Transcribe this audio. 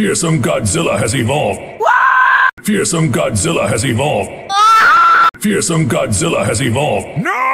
Fearsome Godzilla has evolved. Fearsome Godzilla has evolved. Ah! Fearsome Godzilla has evolved. No!